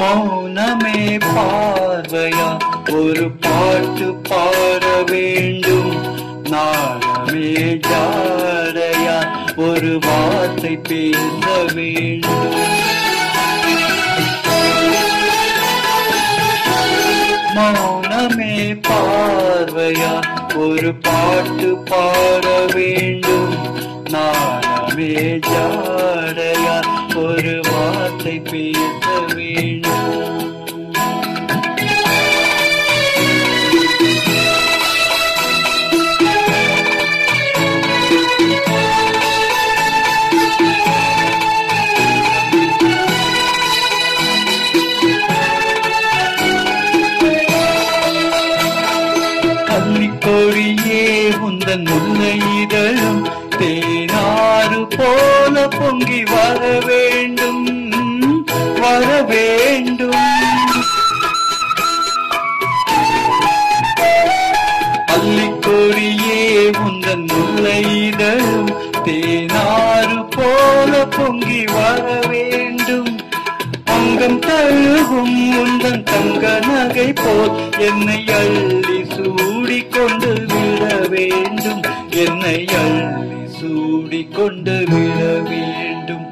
மௌனமே பார்வையா? ஒரு பாட்டு பாட வேண்டும். நாணமே ஜாடையா? ஒரு வார்த்தை பேச வேண்டும். மௌனமே பார்வையா? ஒரு பாட்டு பாட வேண்டும். நான் ஜாடையா ஒரு வார்த்தை பேச வேண்டும் கன்னிக்கொடியே உந்தன் முல்லை இதழும் தேனாறு போல பொங்கி வர வேண்டும் வர வேண்டும். பள்ளிக்கொடியே உந்தன் முல்லை இதழும் தேனாறு போல பொங்கி வர வேண்டும். அங்கம் தழுவும் உந்தன் தங்க நகை போல் என்னை அள்ளி சூடிக் கொண்டு விட வேண்டும். என்னை அள்ளி சூடிக் கொண்டு விட வேண்டும்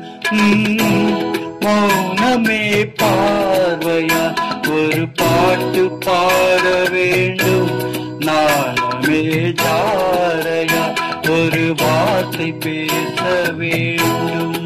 மௌனமே பார்வையா? ஒரு பாட்டு பாட வேண்டும். நாளமே ஜாரையா? ஒரு வார்த்தை பேச வேண்டும்.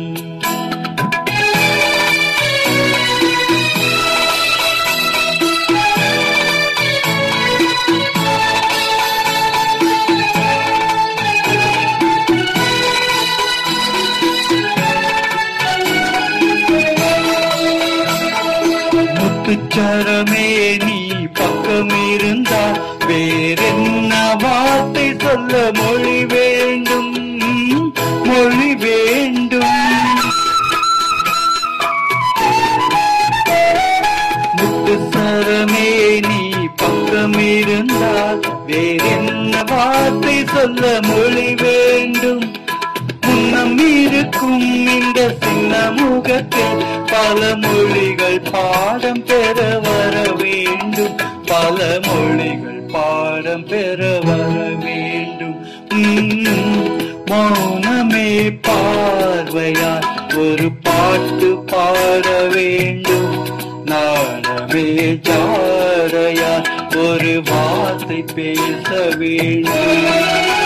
முத்துச்சரமே நீ பக்கம் இருந்தா வேறென்ன வார்த்தை சொல்ல மொழி வேண்டும்? மொழி வேண்டும். முத்துச்சரமே நீ பக்கம் இருந்தால் வேறென்ன வார்த்தை சொல்ல மொழி வேண்டும்? சமூகத்தில் பல மொழிகள் பாடம் பெற வர வேண்டும். பல மொழிகள் பாடம் பெற வர வேண்டும். மௌனமே பார்வையால் ஒரு பாட்டு பாட வேண்டும். நாணமே ஜாடையா ஒரு வார்த்தை பேச வேண்டும்.